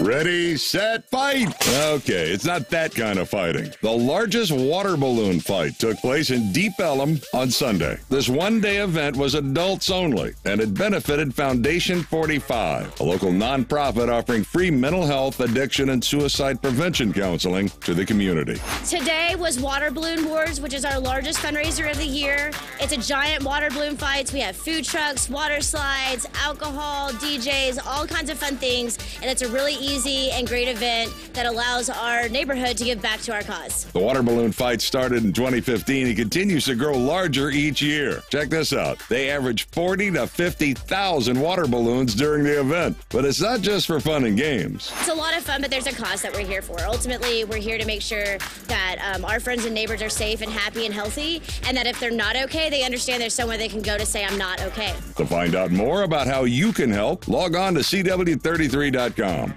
Ready, set, fight! Okay, it's not that kind of fighting. The largest water balloon fight took place in Deep Ellum on Sunday. This one day event was adults only, and it benefited Foundation 45, a local nonprofit offering free mental health, addiction, and suicide prevention counseling to the community. Today was Water Balloon Wars, which is our largest fundraiser of the year. It's a giant water balloon fights. We have food trucks, water slides, alcohol, DJs, all kinds of fun things, and it's a really easy and great event that allows our neighborhood to give back to our cause. The water balloon fight started in 2015 and continues to grow larger each year. Check this out. They average 40 to 50,000 water balloons during the event. But it's not just for fun and games. It's a lot of fun, but there's a cause that we're here for. Ultimately, we're here to make sure that um, our friends and neighbors are safe and happy and healthy, and that if they're not okay, they understand there's somewhere they can go to say, I'm not okay. To find out more about how you can help, log on to CW33.com.